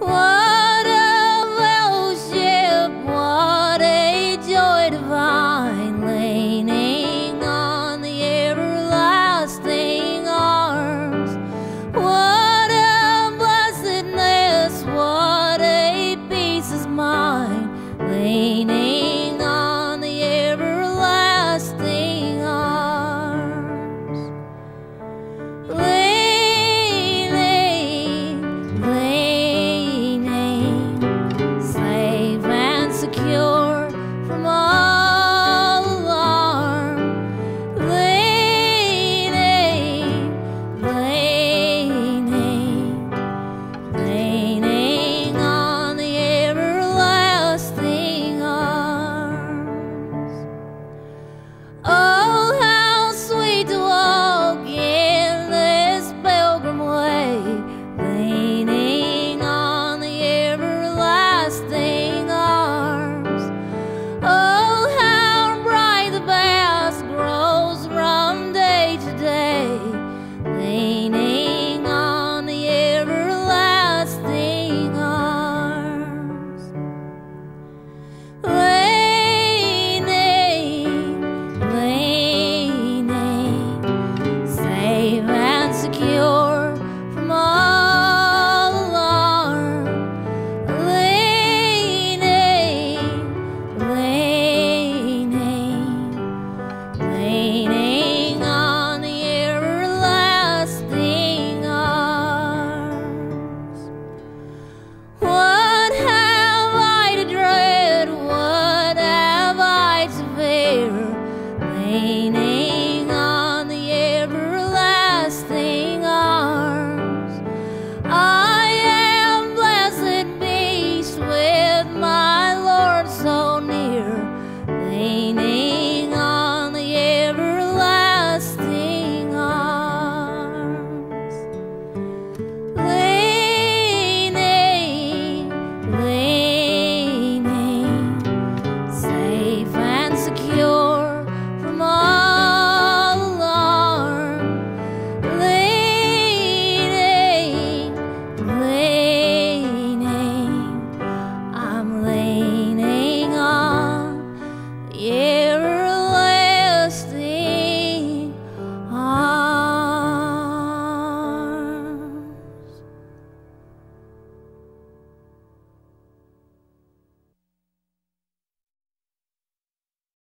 我 last